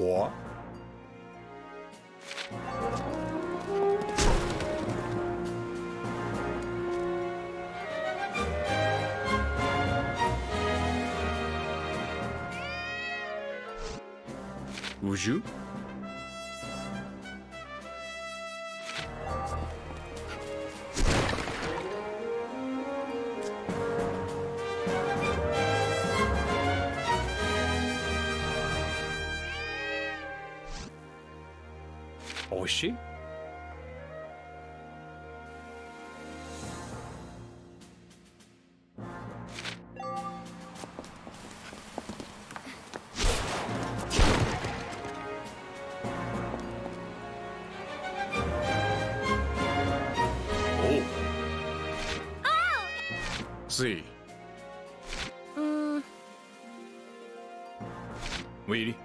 Ó. Uju? See. Mm, Weedy.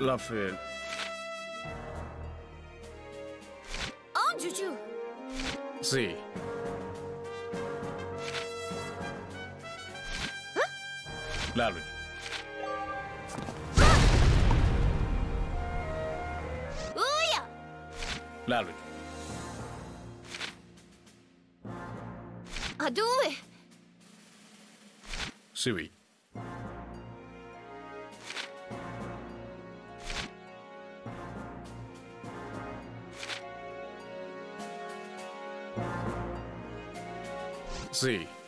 Lafayette. oh, Juju. See. Lalud. Ouya. Lalud. Adue. Sui. See.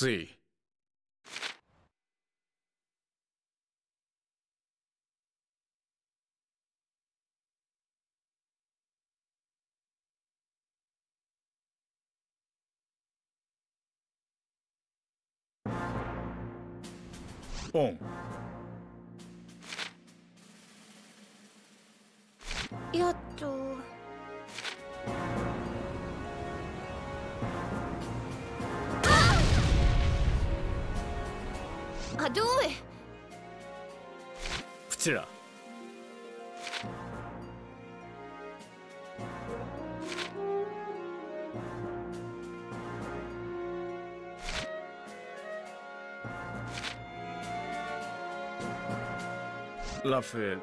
see. On. Yatto. عدوي فترة لافيل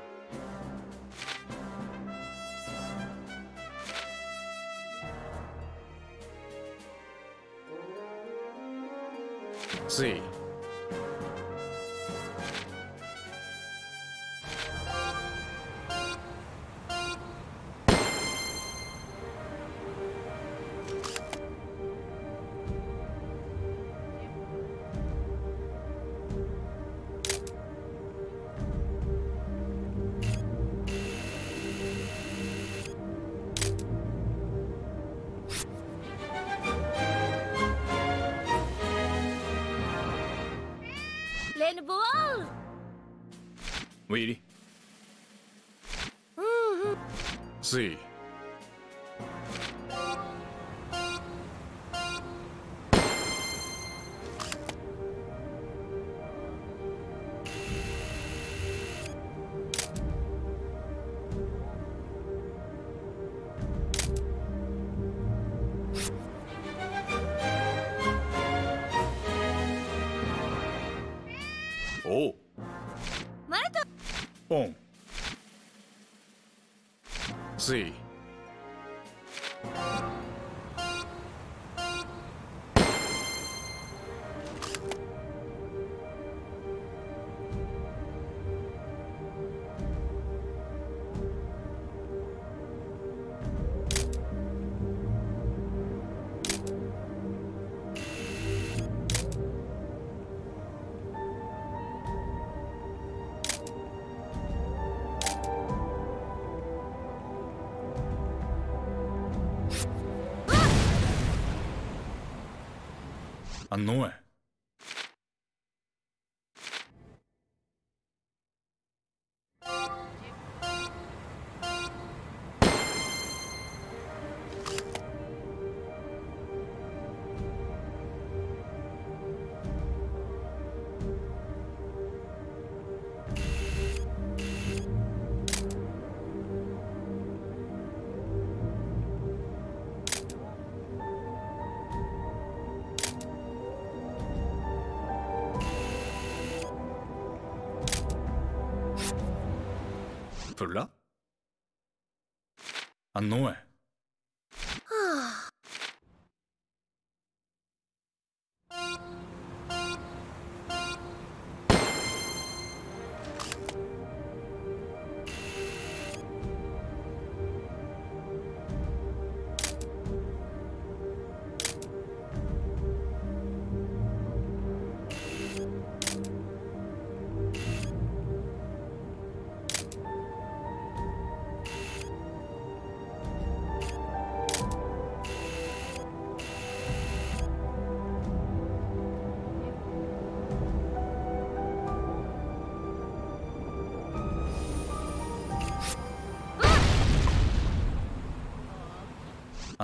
Sí. Weedy. Mm-hmm. See. Ah, não é? А ну-а!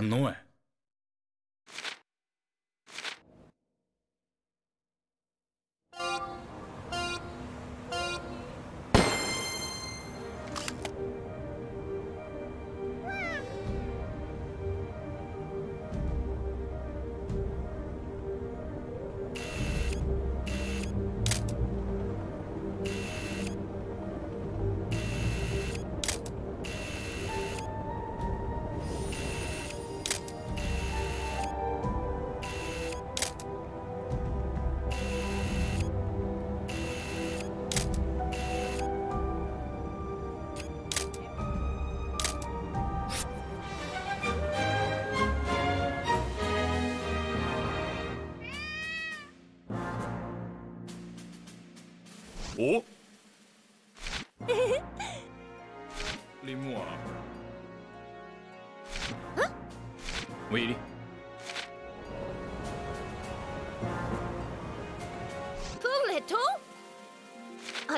No way.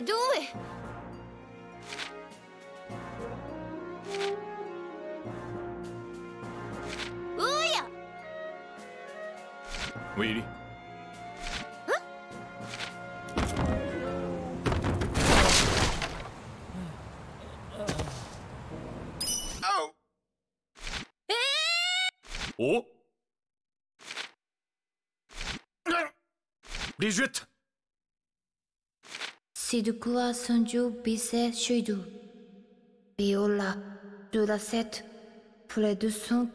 do it. Ooh-ya! Weedy. Huh? Oh! Eh? Oh? Brigitte! Si de quoi sonju bise shuidu. Viola, de la set, près de son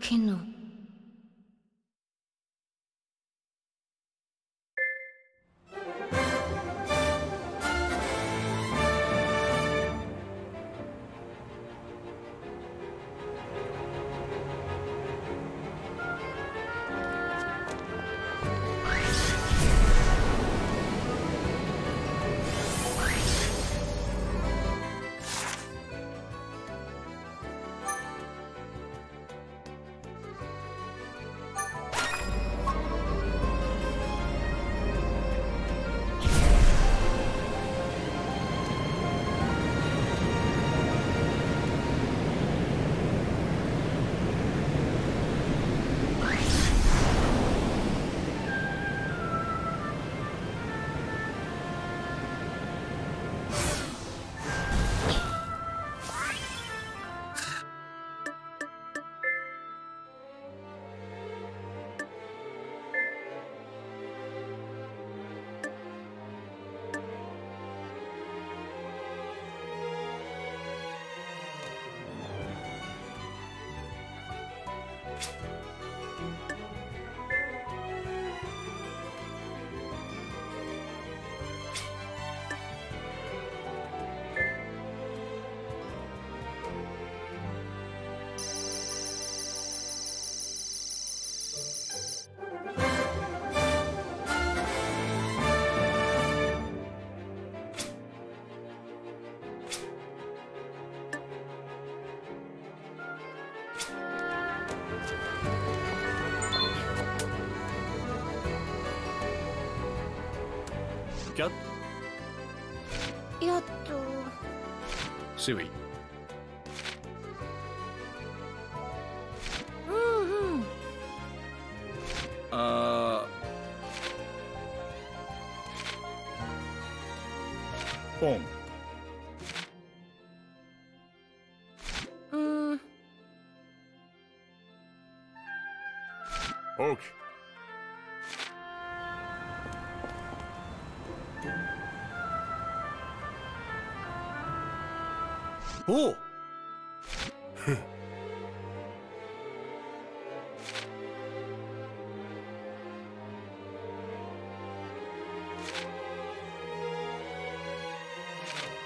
やっと。ウ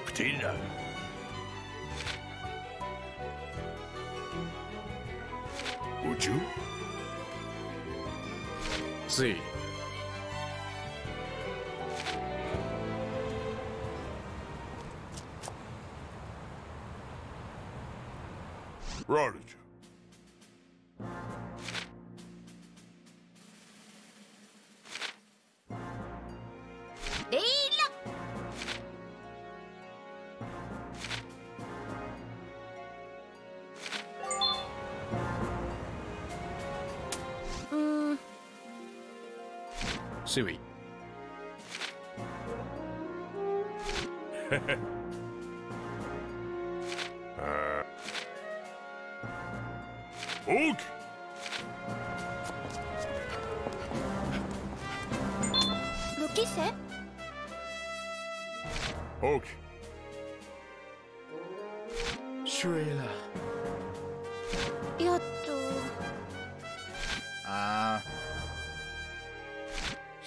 不听了。宇 C'est oui. Ok. Le qui c'est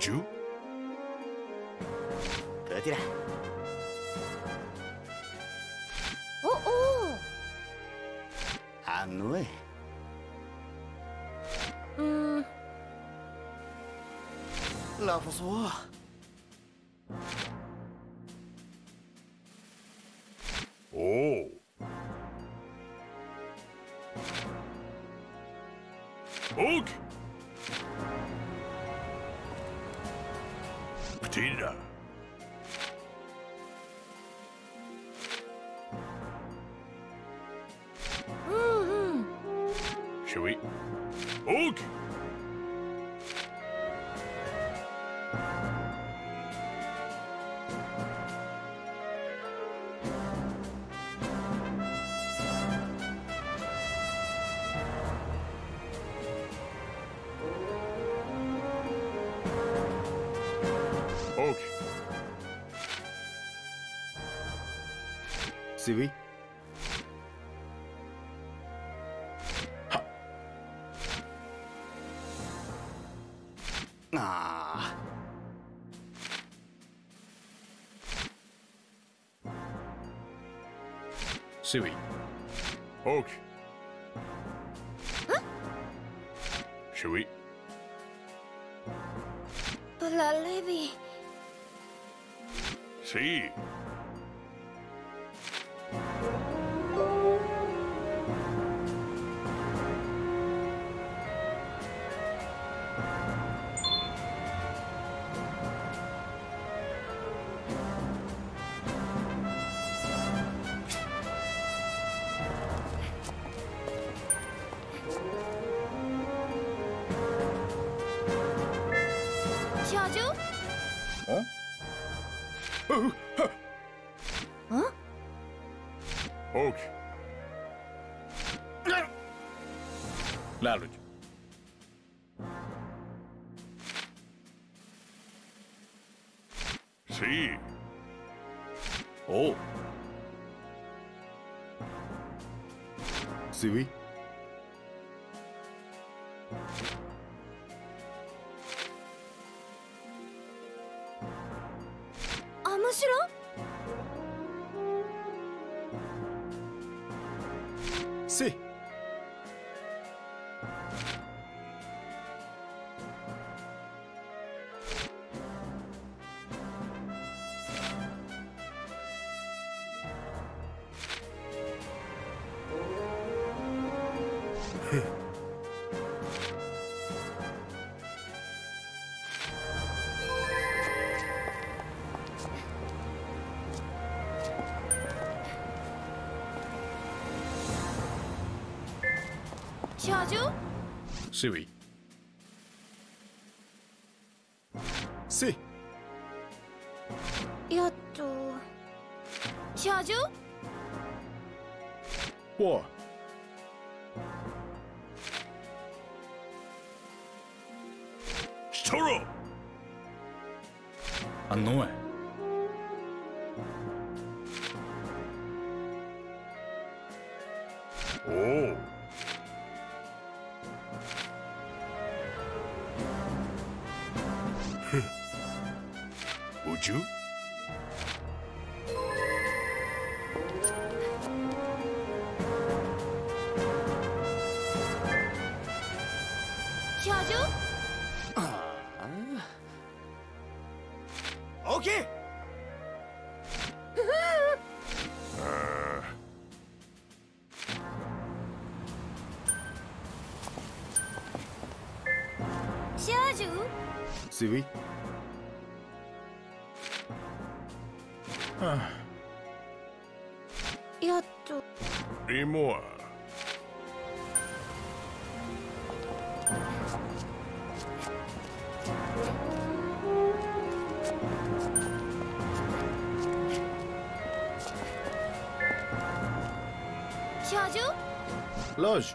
Aren't you? Kutira. Oh, oh. Hanoi. Hmm. Lafoso. CV. Ah. Sui. Okay. Huh? Sui. But la Levi. Si. Oak. maju? Si, oui. Si. Yatto. Shaju? War. Sui. Yato. Imoa. Chaju? Loge.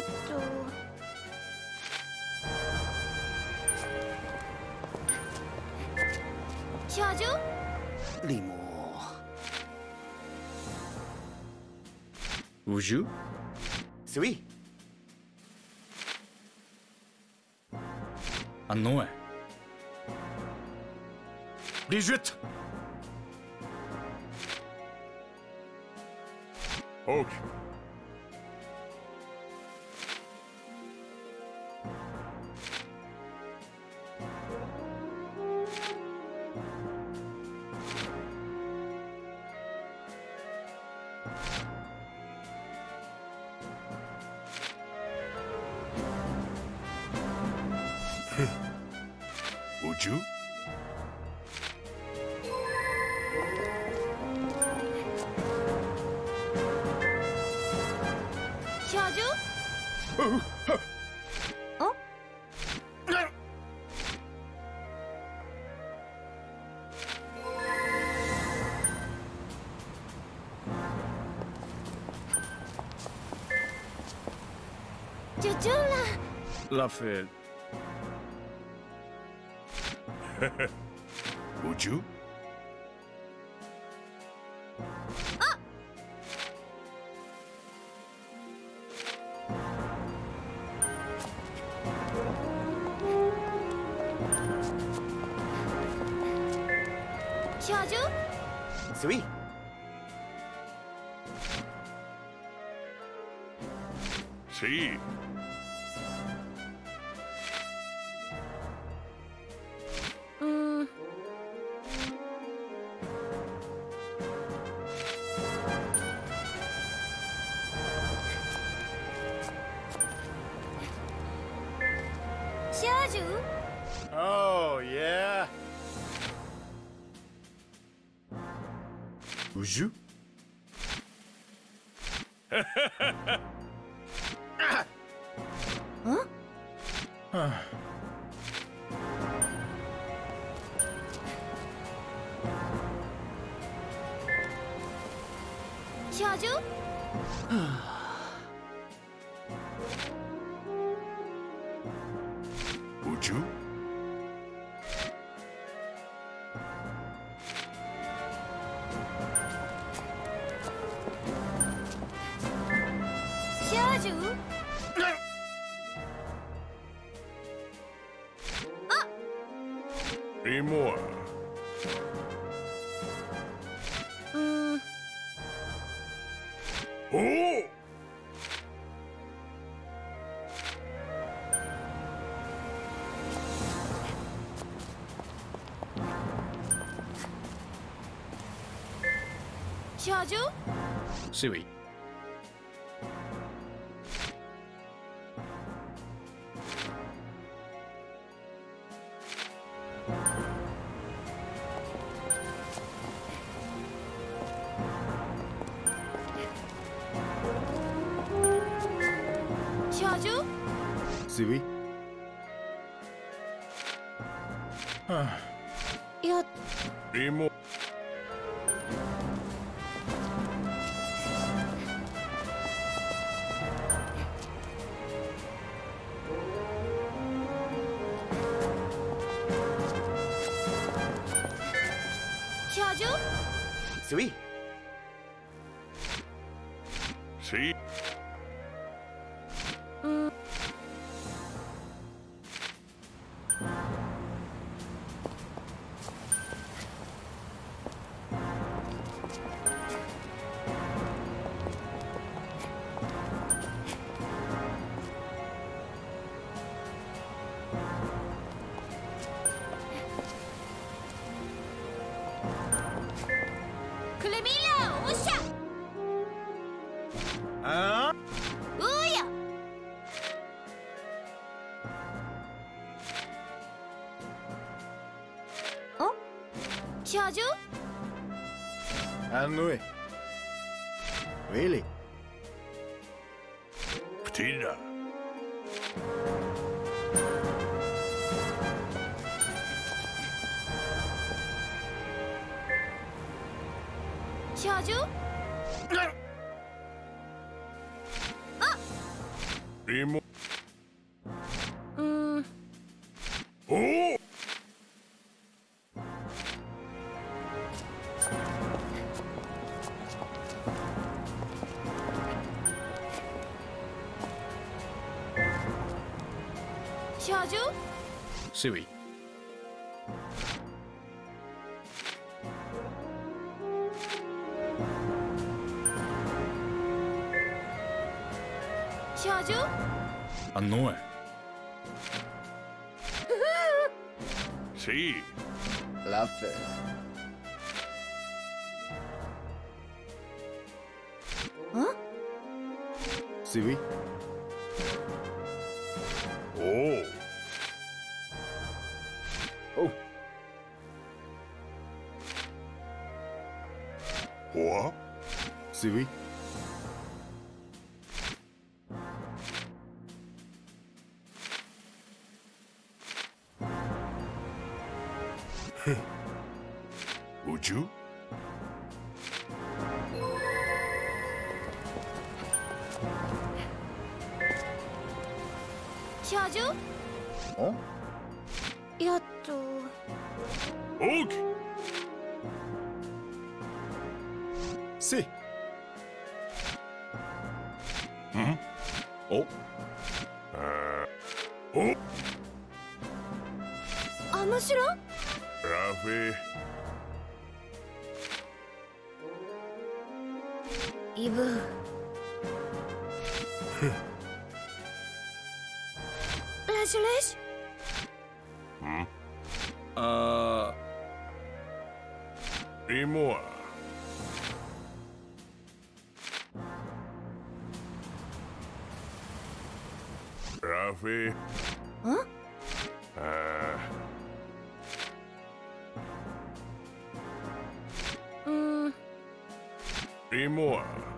bientôt. Jojo Limour. Uju Sui Anoe Brigitte Hulk Oh? Jujula! Lafayette. Would you? Shouju? Oh, yeah? Uju? 乔治，苏伊。Jojo? Anui. Really? Ptina. Ah. Remo. Matsui. Annoy. Sí. La fe. Huh? Sí. Sui. Would you? Chaju? Huh? やっと。OK! Rafi? Huh? Uh... Mm. Be more.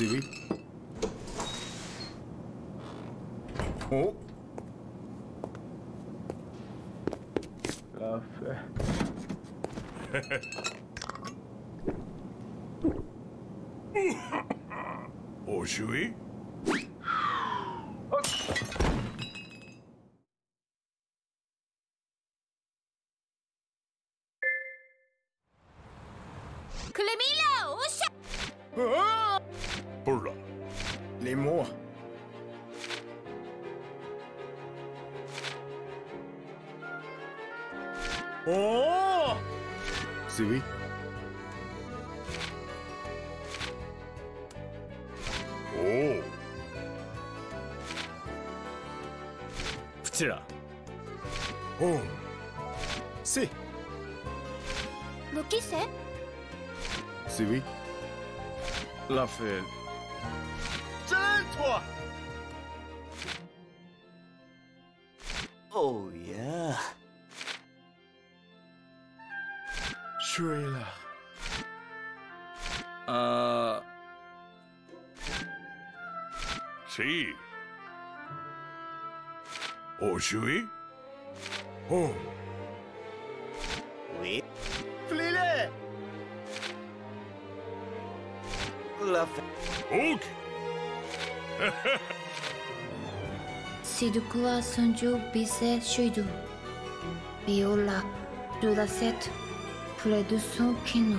Stewie? Oh. Love. oh, Stewie? Waffeln. Tor! Oh yeah. Trailer. Uh. See. Oh, Shui? Oh. Wait. doit faire. Ok. Sidukua Sunju Bise Shuidu. Viola. De la 7. Près de son canon.